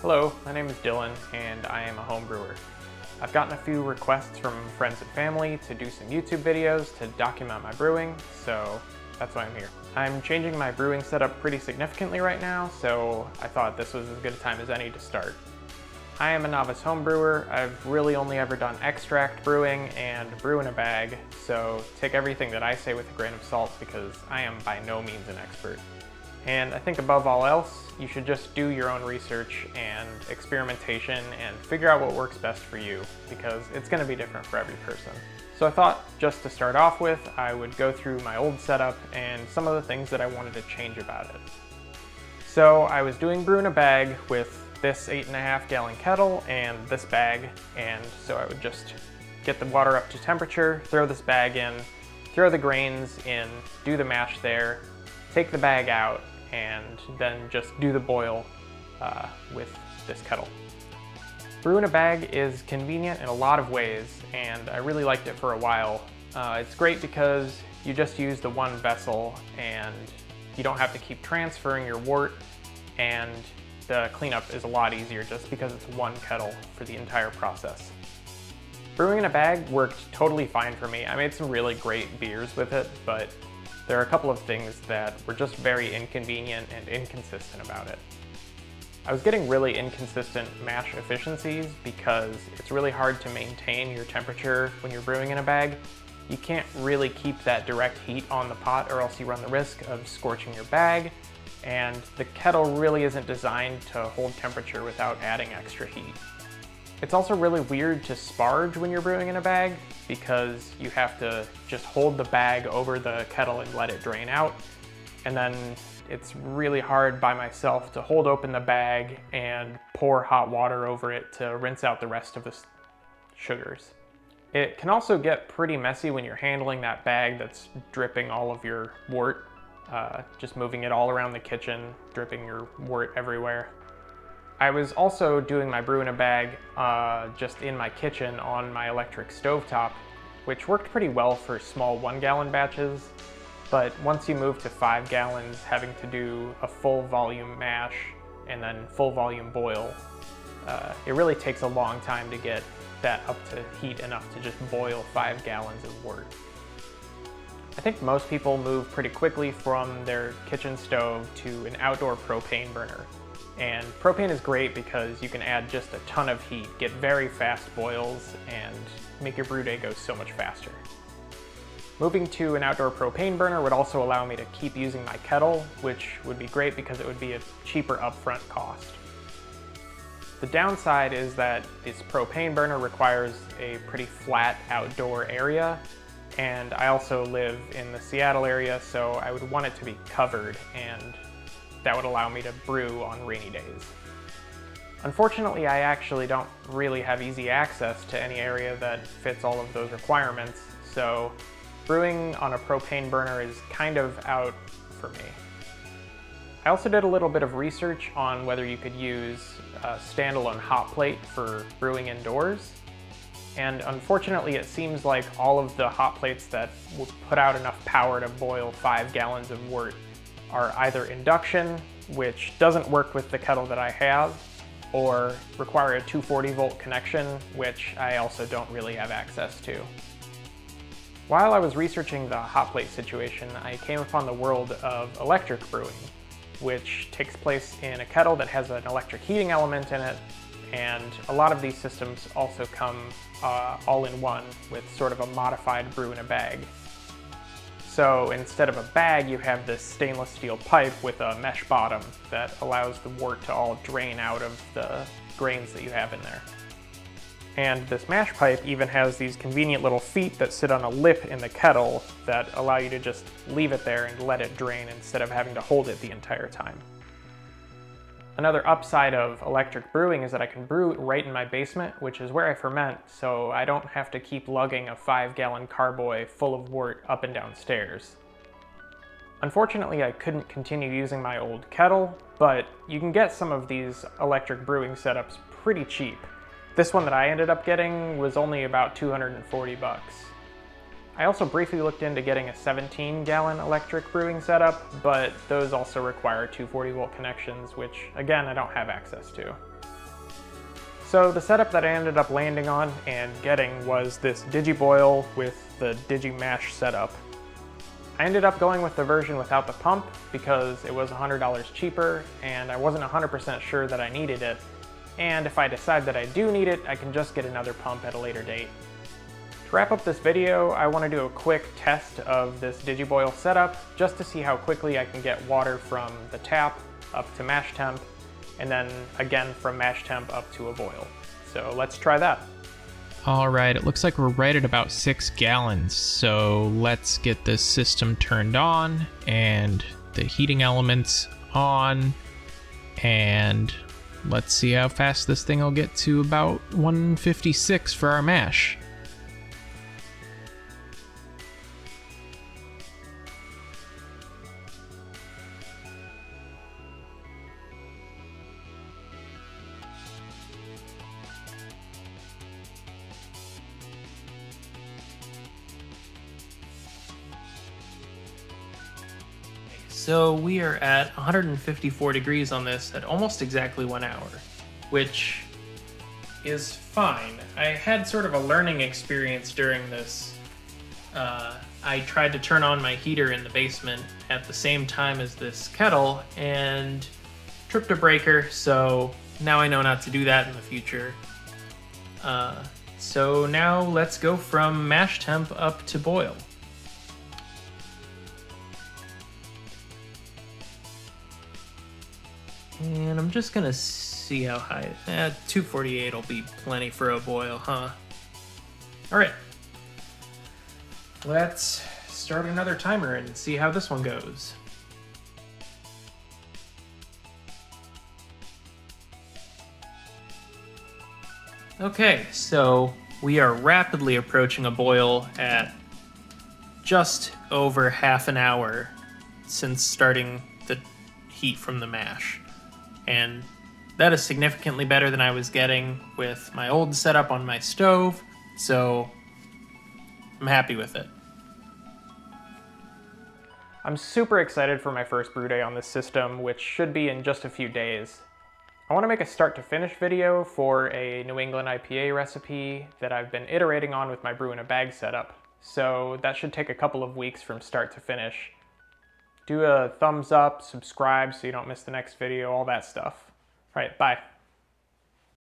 Hello, my name is Dylan and I am a home brewer. I've gotten a few requests from friends and family to do some YouTube videos to document my brewing, so that's why I'm here. I'm changing my brewing setup pretty significantly right now, so I thought this was as good a time as any to start. I am a novice home brewer. I've really only ever done extract brewing and brew in a bag, so take everything that I say with a grain of salt because I am by no means an expert. And I think above all else, you should just do your own research and experimentation and figure out what works best for you because it's gonna be different for every person. So I thought just to start off with, I would go through my old setup and some of the things that I wanted to change about it. So I was doing brew in a bag with this eight and a half gallon kettle and this bag. And so I would just get the water up to temperature, throw this bag in, throw the grains in, do the mash there, take the bag out, and then just do the boil uh, with this kettle. Brew in a bag is convenient in a lot of ways, and I really liked it for a while. Uh, it's great because you just use the one vessel and you don't have to keep transferring your wort and the cleanup is a lot easier just because it's one kettle for the entire process. Brewing in a bag worked totally fine for me. I made some really great beers with it, but there are a couple of things that were just very inconvenient and inconsistent about it. I was getting really inconsistent mash efficiencies because it's really hard to maintain your temperature when you're brewing in a bag. You can't really keep that direct heat on the pot or else you run the risk of scorching your bag and the kettle really isn't designed to hold temperature without adding extra heat. It's also really weird to sparge when you're brewing in a bag because you have to just hold the bag over the kettle and let it drain out. And then it's really hard by myself to hold open the bag and pour hot water over it to rinse out the rest of the sugars. It can also get pretty messy when you're handling that bag that's dripping all of your wort uh, just moving it all around the kitchen, dripping your wort everywhere. I was also doing my brew in a bag uh, just in my kitchen on my electric stovetop, which worked pretty well for small one gallon batches. But once you move to five gallons, having to do a full volume mash and then full volume boil, uh, it really takes a long time to get that up to heat enough to just boil five gallons of wort. I think most people move pretty quickly from their kitchen stove to an outdoor propane burner. And propane is great because you can add just a ton of heat, get very fast boils, and make your brew day go so much faster. Moving to an outdoor propane burner would also allow me to keep using my kettle, which would be great because it would be a cheaper upfront cost. The downside is that this propane burner requires a pretty flat outdoor area, and I also live in the Seattle area, so I would want it to be covered, and that would allow me to brew on rainy days. Unfortunately, I actually don't really have easy access to any area that fits all of those requirements, so brewing on a propane burner is kind of out for me. I also did a little bit of research on whether you could use a standalone hot plate for brewing indoors, and unfortunately it seems like all of the hot plates that would put out enough power to boil five gallons of wort are either induction, which doesn't work with the kettle that I have, or require a 240 volt connection, which I also don't really have access to. While I was researching the hot plate situation, I came upon the world of electric brewing, which takes place in a kettle that has an electric heating element in it and a lot of these systems also come uh, all in one with sort of a modified brew in a bag. So instead of a bag, you have this stainless steel pipe with a mesh bottom that allows the wort to all drain out of the grains that you have in there. And this mash pipe even has these convenient little feet that sit on a lip in the kettle that allow you to just leave it there and let it drain instead of having to hold it the entire time. Another upside of electric brewing is that I can brew right in my basement, which is where I ferment, so I don't have to keep lugging a five gallon carboy full of wort up and down stairs. Unfortunately, I couldn't continue using my old kettle, but you can get some of these electric brewing setups pretty cheap. This one that I ended up getting was only about 240 bucks. I also briefly looked into getting a 17 gallon electric brewing setup, but those also require 240 volt connections, which again, I don't have access to. So the setup that I ended up landing on and getting was this DigiBoil with the DigiMash setup. I ended up going with the version without the pump because it was $100 cheaper and I wasn't 100% sure that I needed it. And if I decide that I do need it, I can just get another pump at a later date. To wrap up this video, I want to do a quick test of this DigiBoil setup just to see how quickly I can get water from the tap up to mash temp and then again from mash temp up to a boil. So let's try that. All right, it looks like we're right at about six gallons. So let's get this system turned on and the heating elements on. And let's see how fast this thing will get to about 156 for our mash. So we are at 154 degrees on this at almost exactly one hour, which is fine. I had sort of a learning experience during this. Uh, I tried to turn on my heater in the basement at the same time as this kettle and tripped a breaker, so now I know not to do that in the future. Uh, so now let's go from mash temp up to boil. And I'm just gonna see how high. Eh, 248 will be plenty for a boil, huh? Alright. Let's start another timer and see how this one goes. Okay, so we are rapidly approaching a boil at just over half an hour since starting the heat from the mash and that is significantly better than I was getting with my old setup on my stove, so I'm happy with it. I'm super excited for my first brew day on this system, which should be in just a few days. I want to make a start to finish video for a New England IPA recipe that I've been iterating on with my brew in a bag setup, so that should take a couple of weeks from start to finish do a thumbs up, subscribe so you don't miss the next video, all that stuff. All right, bye.